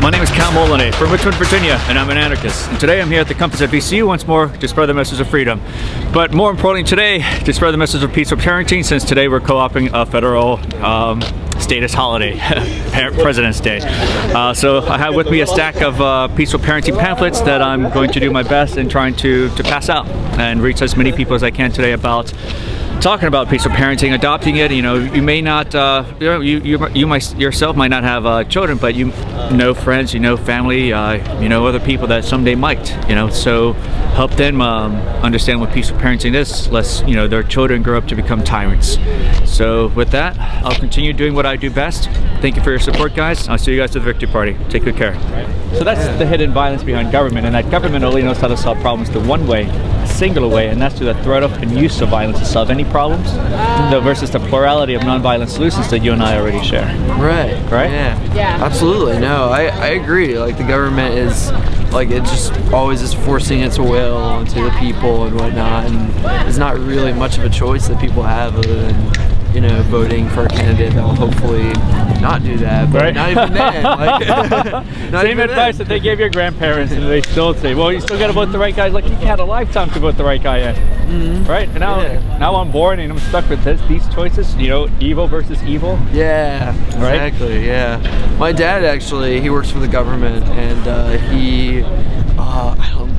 My name is Kal Molinet from Richmond, Virginia, and I'm an anarchist. And today I'm here at the campus at VCU once more to spread the message of freedom. But more importantly today, to spread the message of peaceful parenting since today we're co-opting a federal um, status holiday, President's Day. Uh, so I have with me a stack of uh, peaceful parenting pamphlets that I'm going to do my best in trying to, to pass out and reach as many people as I can today about talking about peaceful parenting, adopting it. You know, you may not, uh, you know, you you, you might, yourself might not have uh, children, but you know friends, you know family, uh, you know other people that someday might. You know, so help them um, understand what peaceful parenting is, lest you know their children grow up to become tyrants. So with that, I'll continue doing what I do best. Thank you for your support, guys. I'll see you guys at the victory party. Take good care. So that's the hidden violence behind government, and that government only knows how to solve problems the one way, singular way, and that's through the threat of and use of violence to solve any problems, though versus the plurality of nonviolent solutions that you and I already share. Right. Right? Yeah. Yeah. Absolutely. No, I, I agree. Like the government is like it just always is forcing its will onto the people and whatnot and there's not really much of a choice that people have other than you know, voting for a candidate that will hopefully not do that. But right. not even then. Like, not Same even advice then. that they gave your grandparents, and they still say, "Well, you still got to vote the right guy." Like you had a lifetime to vote the right guy in, Mhm. right? And now, Yeah. now I'm born and I'm stuck with this, these choices. You know, evil versus evil. Yeah, Right? exactly. Yeah, my dad actually he works for the government, and uh, he, uh, I don't.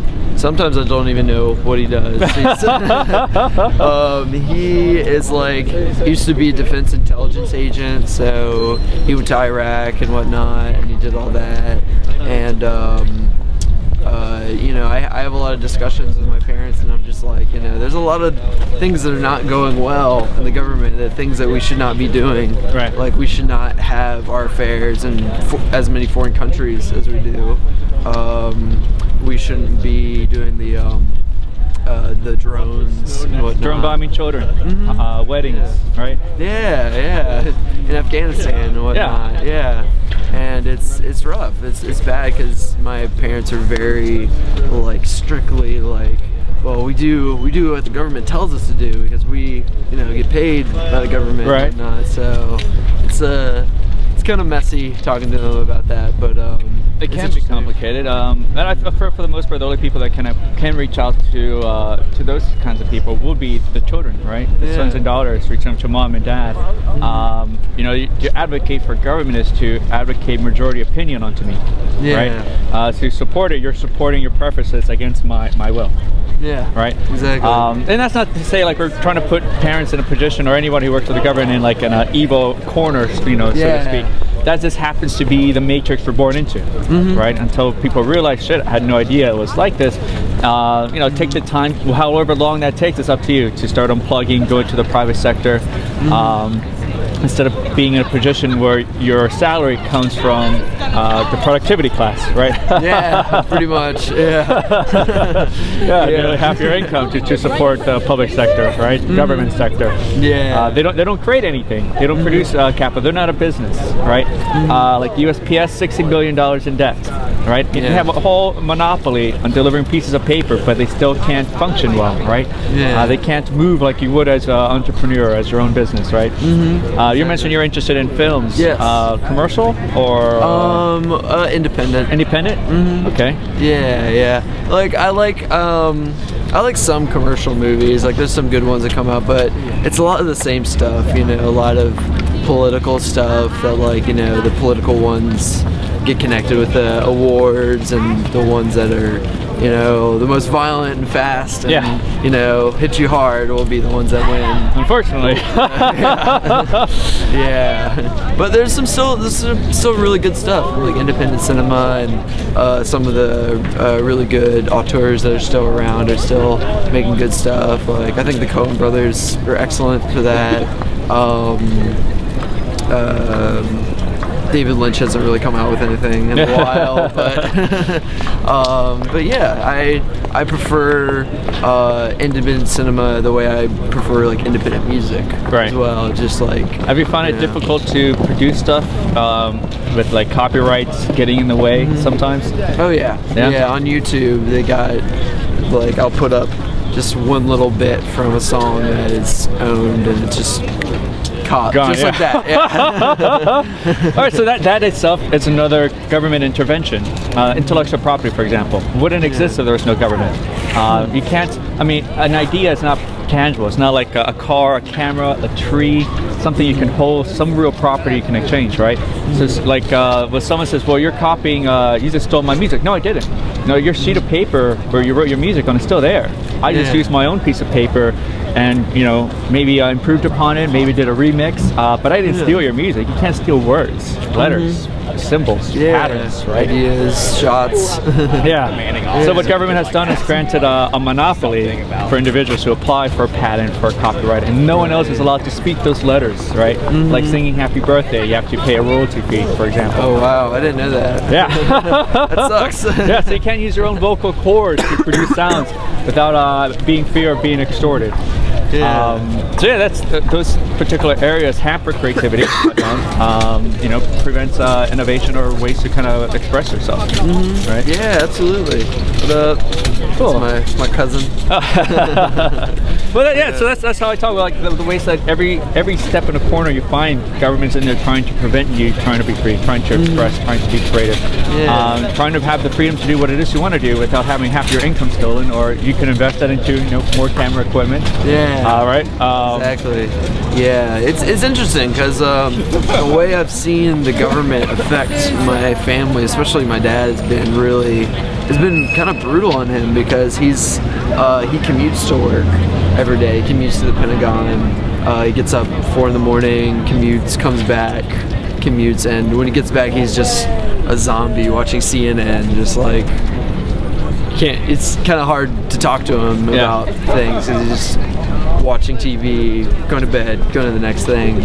Sometimes I don't even know what he does. Um, he is like he used to be a defense intelligence agent, so he went to Iraq and whatnot, and he did all that. And um, uh, you know, I, I have a lot of discussions with my parents, and I'm just like, you know, there's a lot of things that are not going well in the government, that things that we should not be doing. Right. Like we should not have our affairs in as many foreign countries as we do. Um, we shouldn't be doing the um, uh, the drones and. Drone bombing children, Mhm. uh, weddings, Yeah. right? Yeah, yeah, in Afghanistan and whatnot. Yeah. yeah. and it's it's rough. It's it's bad because my parents are very like strictly like. Well, we do we do what the government tells us to do because we you know get paid by the government Right. and whatnot. So it's uh it's kind of messy talking to them about that, but um, It can be complicated, um, and I, for, for the most part, the only people that can can reach out to uh, to those kinds of people will be the children, right? The Yeah. sons and daughters reaching out to mom and dad. Um, you know, you, to advocate for government is to advocate majority opinion onto me, Yeah. right? Uh, to support it, you're supporting your preferences against my my will. Yeah. right? Exactly. Um, and that's not to say like we're trying to put parents in a position or anyone who works for the government in like an uh, evil corner, you know, so Yeah. to speak. That just happens to be the matrix we're born into, Mm-hmm. right? Until people realize, shit, I had no idea it was like this. Uh, you know, take the time, however long that takes, it's up to you to start unplugging, go into the private sector. Mm-hmm. Um, instead of being in a position where your salary comes from uh, the productivity class, right? yeah, pretty much. Yeah. yeah, Yeah. nearly half your income to, to support the public sector, right? Government sector. Mm-hmm. Yeah. Mm-hmm. Uh, they don't they don't create anything. They don't produce uh, capital. They're not a business, right? Uh, like USPS, sixty billion dollars in debt, right? You Yeah. have a whole monopoly on delivering pieces of paper, but they still can't function well, right? Yeah. Uh, they can't move like you would as an entrepreneur, as your own business, right? Mm-hmm. Uh, you mentioned you're interested in films. Yes. Uh, commercial or um, uh, independent. independent? Mhm. Okay. Yeah, yeah. Like I like um I like some commercial movies. Like there's some good ones that come out, but it's a lot of the same stuff, you know, a lot of political stuff that like, you know, the political ones get connected with the awards and the ones that are, you know, the most violent and fast and Yeah. you know, hit you hard will be the ones that win. Unfortunately. yeah, but there's some still there's some still really good stuff like independent cinema and uh, some of the uh, really good auteurs that are still around are still making good stuff. Like I think the Coen Brothers are excellent for that. Um, um, David Lynch hasn't really come out with anything in a while, but um, but yeah, I I prefer uh, independent cinema the way I prefer like independent music Right. as well. Just like Have you found it Yeah. difficult to produce stuff um, with like copyrights getting in the way sometimes? oh yeah. Yeah? yeah on YouTube they got like I'll put up just one little bit from a song that is owned and it's just cop, Gone, just yeah. like that. Yeah. All right, so that, that itself is another government intervention. Uh, intellectual property, for example, wouldn't exist if there was no government. Uh, you can't, I mean, an idea is not tangible. It's not like a, a car, a camera, a tree, something you can hold, some real property you can exchange, right? So it's like uh, when someone says, well, you're copying, uh, you just stole my music. No, I didn't. No, your sheet of paper where you wrote your music on is still there. I just Yeah. used my own piece of paper and, you know, maybe I improved upon it, maybe did a remix, uh, but I didn't Yeah. steal your music. You can't steal words, letters, symbols, yeah. patterns, right? Ideas, shots. Yeah. So what government has done is granted a, a monopoly for individuals to apply for a patent for a copyright, and no one else is allowed to speak those letters, right? Like singing "Happy Birthday," you have to pay a royalty fee, for example. oh wow, I didn't know that. Yeah. That sucks. yeah. So you can't use your own vocal cords to produce sounds without uh, being fear of being extorted. Yeah. Um, so yeah, that's th- those particular areas hamper creativity. um, you know, prevents uh, innovation or ways to kind of express yourself. Right. yeah, absolutely. What up? Cool. That's my my cousin. Well, that- yeah, so that's, that's how I talk about like the, the ways that every every step in the corner you find governments in there trying to prevent you trying to be free, trying to express, trying to be creative, Yeah. um, trying to have the freedom to do what it is you want to do without having half your income stolen, or you can invest that into you know more camera equipment. Yeah. All right. Um, Exactly. Yeah, it's it's interesting because um, the way I've seen the government affect my family, especially my dad, has been really has been kind of brutal on him because he's uh, he commutes to work every day. He commutes to the Pentagon. Uh, he gets up four in the morning, commutes, comes back, commutes, and when he gets back, he's just a zombie watching CNN, just like can't. It's kind of hard to talk to him Yeah. about things. He's just watching TV, going to bed, going to the next thing,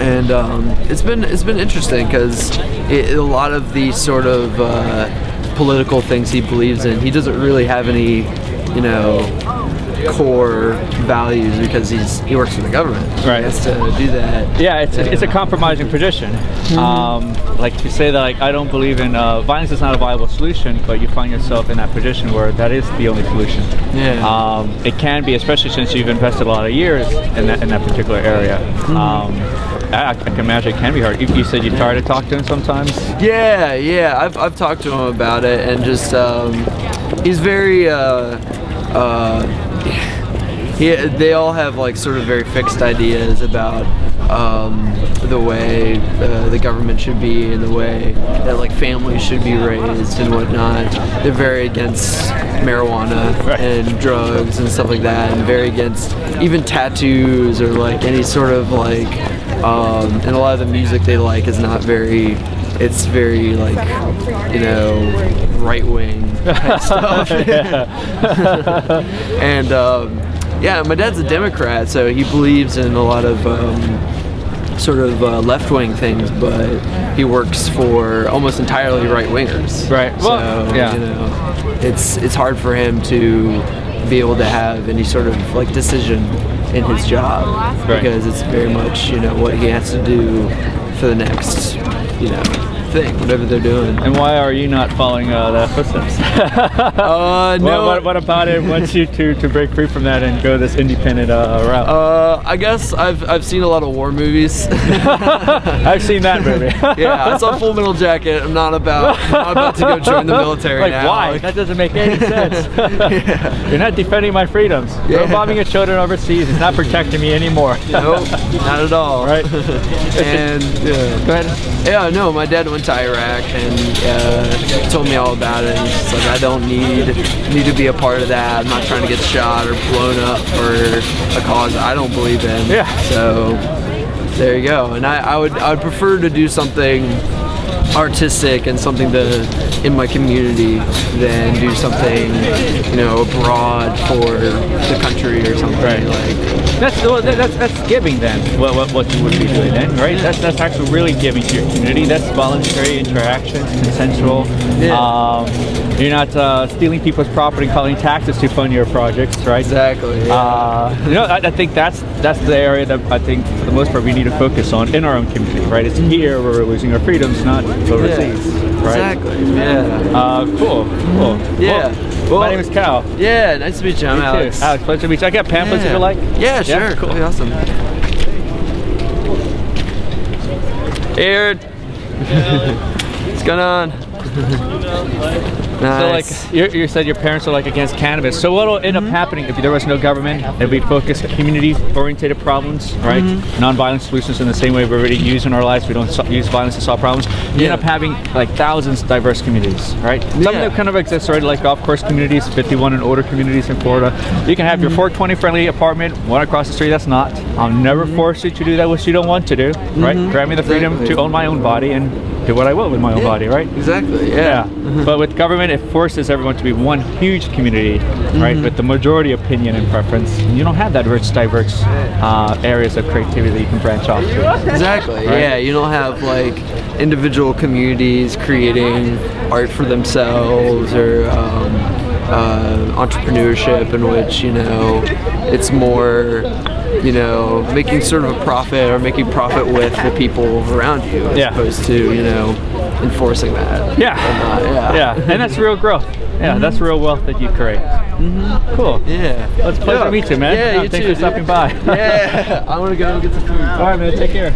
and um, it's been it's been interesting because a lot of the sort of uh, political things he believes in, he doesn't really have any, you know, core values because he's he works for the government. Right. He has to do that. Yeah, it's, it's a compromising position. Mm-hmm. Um, like to say that like I don't believe in uh, violence is not a viable solution, but you find yourself in that position where that is the only solution. Yeah. Um, it can be, especially since you've invested a lot of years in that in that particular area. Mm-hmm. Um, I, I can imagine it can be hard. You, you said you try to talk to him sometimes. Yeah, yeah. I've, I've talked to him about it, and just um, he's very. Uh, uh, he, they all have like sort of very fixed ideas about um, the way uh, the government should be and the way that like families should be raised and whatnot. They're very against marijuana Right. and drugs and stuff like that, and very against even tattoos or like any sort of like. Um, and a lot of the music they like is not very. It's very like, you know, right wing stuff. and um, yeah, my dad's a Democrat, so he believes in a lot of um, sort of uh, left wing things, but he works for almost entirely right wingers. Right. Well, so, yeah. you know, it's it's hard for him to be able to have any sort of like decision in his job Right. because it's very much you know what he has to do for the next you know thing, whatever they're doing. And why are you not following uh, the footsteps? Uh, no. What, what, what about it wants you to, to break free from that and go this independent uh, route? Uh, I guess I've I've seen a lot of war movies. I've seen that movie. yeah, I saw Full Metal Jacket. I'm not about I'm not about to go join the military like now. why? Like, That doesn't make any sense. yeah. You're not defending my freedoms. Yeah. You're bombing your children overseas. It's not protecting me anymore. Nope, not at all. Right. and yeah. Go ahead. Yeah, no, my dad went to Iraq and uh, told me all about it. And he's like, I don't need need to be a part of that. I'm not trying to get shot or blown up for a cause I don't believe in. Yeah. So there you go. And I, I would I would prefer to do something artistic and something to in my community than do something you know abroad for the country or something Right. like That's well, that- that's that's giving then. What, what what you would be doing then, right? That's that's actually really giving to your community. That's voluntary interactions, consensual. Yeah. Um, you're not uh, stealing people's property, and calling taxes to fund your projects, right? exactly yeah. Uh, you know, I, I think that's that's the area that I think for the most part we need to focus on in our own community, right? It's here where we're losing our freedoms, not overseas, exactly, right? Exactly. Yeah. Uh, cool. Cool. Yeah. Well, well, my name is Kal. Yeah. Nice to meet you. I'm Me Alex. Too. Alex, pleasure to meet you. I got pamphlets yeah. if you like. Yeah. Sure. Yeah, cool. awesome. Aird. What's going on? So like you, you said your parents are like against cannabis. So what'll end Mm-hmm. up happening if there was no government? If we focus community oriented problems, right? Mm-hmm. Non-violent solutions in the same way we already use in our lives. We don't so- use violence to solve problems. You Yeah. end up having like thousands of diverse communities, right? Some Yeah. of them kind of exist already, like golf course communities, 51 and older communities in Florida. You can have your Mm-hmm. 420 friendly apartment, one across the street that's not. I'll never force you to do that which you don't want to do, right? Grant me the freedom Mm-hmm. Exactly. to own my own body and do what I will with my own Yeah, body, right? Exactly. Yeah, Yeah. but with government, it forces everyone to be one huge community, right? With the majority opinion and preference. You don't have that rich, diverse uh, areas of creativity that you can branch off to. Exactly. Right. Yeah, you don't have like individual communities creating art for themselves or um, uh, entrepreneurship in which you know it's more you know making sort of a profit or making profit with the people around you as Yeah. opposed to you know enforcing that. Yeah, Uh, yeah. yeah, and that's real growth. Yeah, that's real wealth that you create. Mm-hmm. Cool. Yeah. Well, it's a pleasure to meet you, man. Yeah, Yeah, you thanks too, for stopping by. yeah. I want to go and get some food. All right, man. Take care.